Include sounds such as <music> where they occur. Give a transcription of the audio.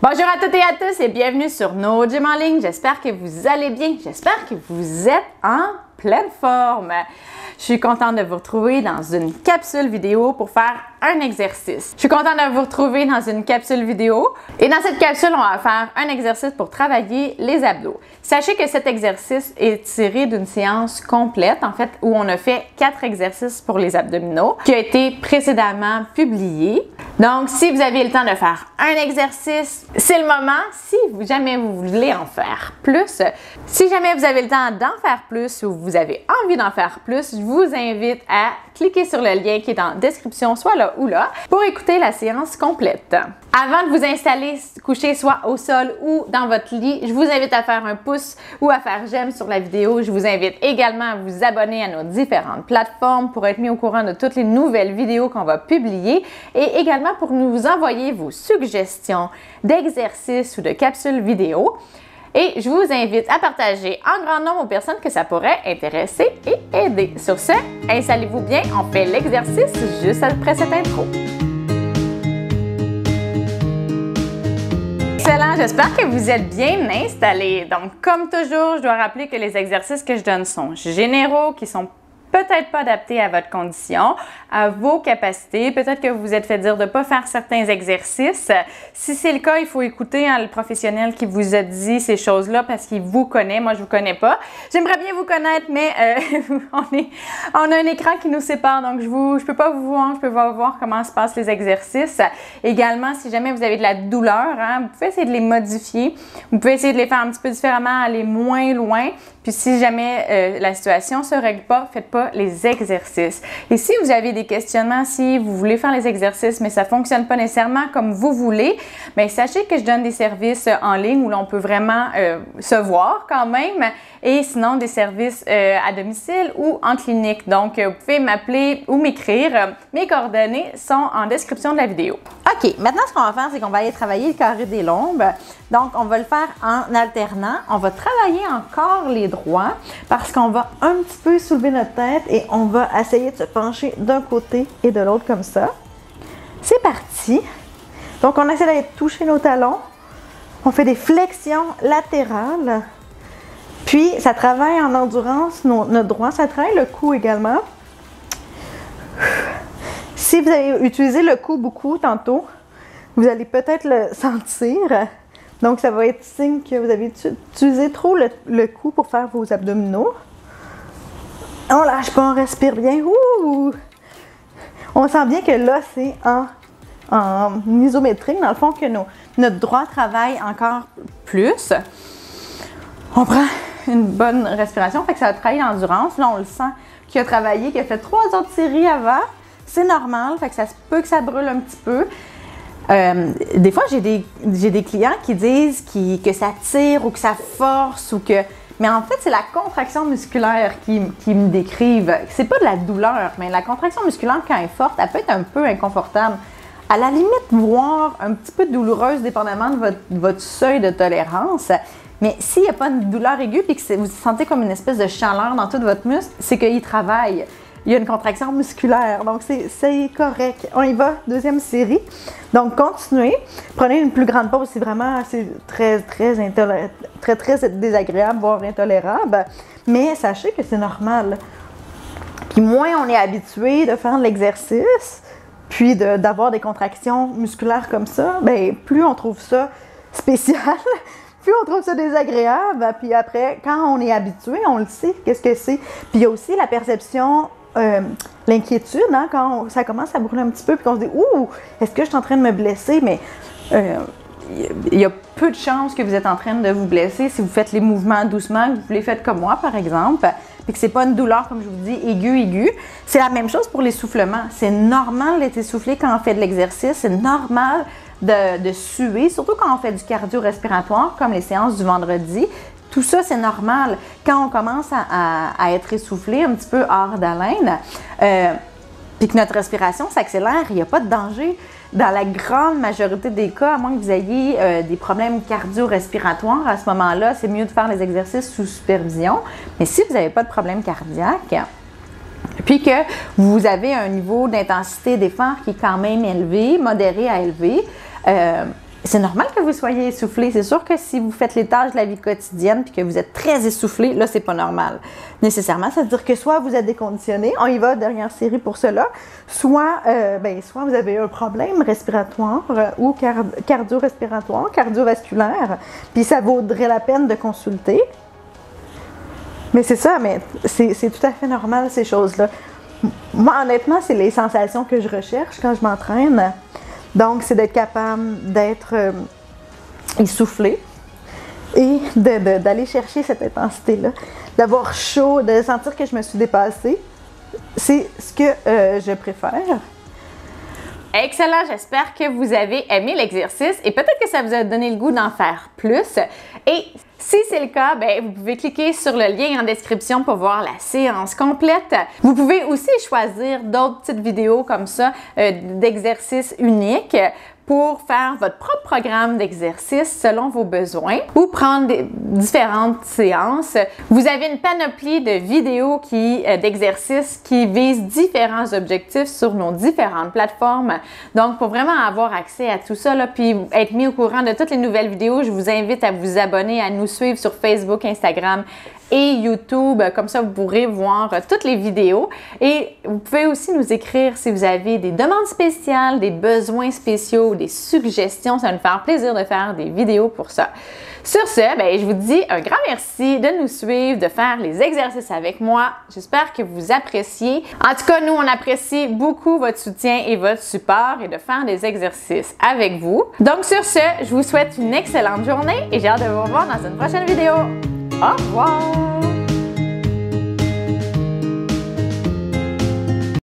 Bonjour à toutes et à tous et bienvenue sur No Gym en ligne. J'espère que vous allez bien. J'espère que vous êtes en pleine forme. Je suis contente de vous retrouver dans une capsule vidéo pour faire un exercice. Je suis contente de vous retrouver dans une capsule vidéo. Et dans cette capsule, on va faire un exercice pour travailler les abdos. Sachez que cet exercice est tiré d'une séance complète, en fait, où on a fait quatre exercices pour les abdominaux, qui a été précédemment publié. Donc, si vous avez le temps de faire un exercice, c'est le moment. Si jamais vous voulez en faire plus, si jamais vous avez le temps d'en faire plus ou vous avez envie d'en faire plus, je vous invite à cliquer sur le lien qui est en description, soit là ou là, pour écouter la séance complète. Avant de vous installer couché soit au sol ou dans votre lit, je vous invite à faire un pouce ou à faire j'aime sur la vidéo. Je vous invite également à vous abonner à nos différentes plateformes pour être mis au courant de toutes les nouvelles vidéos qu'on va publier et également pour nous envoyer vos suggestions d'exercices ou de capsules vidéo. Et je vous invite à partager en grand nombre aux personnes que ça pourrait intéresser et aider. Sur ce, installez-vous bien, on fait l'exercice juste après cette intro. Excellent, j'espère que vous êtes bien installés. Donc, comme toujours, je dois rappeler que les exercices que je donne sont généraux, qui sont peut-être pas adapté à votre condition, à vos capacités. Peut-être que vous vous êtes fait dire de ne pas faire certains exercices. Si c'est le cas, il faut écouter hein, le professionnel qui vous a dit ces choses-là parce qu'il vous connaît. Moi, je vous connais pas. J'aimerais bien vous connaître, mais euh, <laughs> on, a un écran qui nous sépare, donc je ne peux pas vous voir, je peux pas voir comment se passent les exercices. Également, si jamais vous avez de la douleur, hein, vous pouvez essayer de les modifier. Vous pouvez essayer de les faire un petit peu différemment, aller moins loin. Si jamais euh, la situation ne se règle pas, faites pas les exercices. Et si vous avez des questionnements, si vous voulez faire les exercices, mais ça ne fonctionne pas nécessairement comme vous voulez, bien, sachez que je donne des services en ligne où l'on peut vraiment euh, se voir quand même et sinon des services euh, à domicile ou en clinique. Donc, vous pouvez m'appeler ou m'écrire. Mes coordonnées sont en description de la vidéo. OK, maintenant ce qu'on va faire, c'est qu'on va aller travailler le carré des lombes. Donc, on va le faire en alternant. On va travailler encore les droits parce qu'on va un petit peu soulever notre tête et on va essayer de se pencher d'un côté et de l'autre comme ça. C'est parti. Donc, on essaie d'aller toucher nos talons. On fait des flexions latérales. Puis, ça travaille en endurance, notre droit. Ça travaille le cou également. Si vous avez utilisé le cou beaucoup tantôt, vous allez peut-être le sentir. Donc, ça va être signe que vous avez utilisé trop le, cou pour faire vos abdominaux. On lâche pas, on respire bien. On sent bien que là, c'est en, en isométrique, dans le fond, que notre droit travaille encore plus. On prend une bonne respiration, fait que ça va travailler l'endurance. Là, on le sent qu'il a travaillé, qu'il a fait trois autres séries avant. C'est normal, fait que ça peut que ça brûle un petit peu. Euh, des fois, j'ai des, clients qui disent que ça tire ou que ça force ou que. Mais en fait, c'est la contraction musculaire qui, qui me décrivent. C'est pas de la douleur, mais la contraction musculaire, quand elle est forte, elle peut être un peu inconfortable. À la limite, voire un petit peu douloureuse, dépendamment de votre, votre seuil de tolérance. Mais s'il n'y a pas de douleur aiguë et que vous sentez comme une espèce de chaleur dans tout votre muscle, c'est qu'il travaille il y a une contraction musculaire. Donc, c'est correct. On y va. Deuxième série. Donc, continuez. Prenez une plus grande pause si vraiment c'est très, très, très, très désagréable, voire intolérable. Mais sachez que c'est normal. Puis, moins on est habitué de faire l'exercice, puis d'avoir des contractions musculaires comme ça, bien, plus on trouve ça spécial. <laughs> plus on trouve ça désagréable, puis après, quand on est habitué, on le sait, qu'est-ce que c'est. Puis il y a aussi la perception euh, l'inquiétude hein, quand ça commence à brûler un petit peu, puis qu'on se dit Ouh, est-ce que je suis en train de me blesser? Mais euh, il y a peu de chances que vous êtes en train de vous blesser si vous faites les mouvements doucement, que vous les faites comme moi, par exemple, puis que c'est pas une douleur, comme je vous dis, aiguë, aiguë. C'est la même chose pour l'essoufflement. C'est normal d'être essoufflé quand on fait de l'exercice. C'est normal de, suer, surtout quand on fait du cardio-respiratoire, comme les séances du vendredi. Tout ça, c'est normal. Quand on commence à, être essoufflé, un petit peu hors d'haleine, euh, puis que notre respiration s'accélère, il n'y a pas de danger. Dans la grande majorité des cas, à moins que vous ayez euh, des problèmes cardio-respiratoires, à ce moment-là, c'est mieux de faire les exercices sous supervision. Mais si vous n'avez pas de problème cardiaque, puis que vous avez un niveau d'intensité d'effort qui est quand même élevé, modéré à élevé, euh, c'est normal que vous soyez essoufflé. C'est sûr que si vous faites les tâches de la vie quotidienne puis que vous êtes très essoufflé, là, c'est pas normal. Nécessairement, ça veut dire que soit vous êtes déconditionné, on y va dernière série pour cela, soit, euh, ben, soit vous avez un problème respiratoire euh, ou cardio-respiratoire, cardiovasculaire, puis ça vaudrait la peine de consulter. Mais c'est ça, mais c'est tout à fait normal ces choses-là. Moi, honnêtement, c'est les sensations que je recherche quand je m'entraîne. Donc, c'est d'être capable d'être euh, essoufflé et d'aller chercher cette intensité-là, d'avoir chaud, de sentir que je me suis dépassée. C'est ce que euh, je préfère. Excellent, j'espère que vous avez aimé l'exercice et peut-être que ça vous a donné le goût d'en faire plus. Et si c'est le cas, ben, vous pouvez cliquer sur le lien en description pour voir la séance complète. Vous pouvez aussi choisir d'autres petites vidéos comme ça euh, d'exercices uniques pour faire votre propre programme d'exercice selon vos besoins ou prendre différentes séances. Vous avez une panoplie de vidéos qui euh, d'exercices qui visent différents objectifs sur nos différentes plateformes. Donc pour vraiment avoir accès à tout ça là, puis être mis au courant de toutes les nouvelles vidéos, je vous invite à vous abonner, à nous suivre sur Facebook, Instagram et YouTube. Comme ça, vous pourrez voir euh, toutes les vidéos. Et vous pouvez aussi nous écrire si vous avez des demandes spéciales, des besoins spéciaux, des suggestions. Ça va nous faire plaisir de faire des vidéos pour ça. Sur ce, ben, je vous dis un grand merci de nous suivre, de faire les exercices avec moi. J'espère que vous appréciez. En tout cas, nous, on apprécie beaucoup votre soutien et votre support et de faire des exercices avec vous. Donc, sur ce, je vous souhaite une excellente journée et j'ai hâte de vous revoir dans une prochaine vidéo. Au revoir!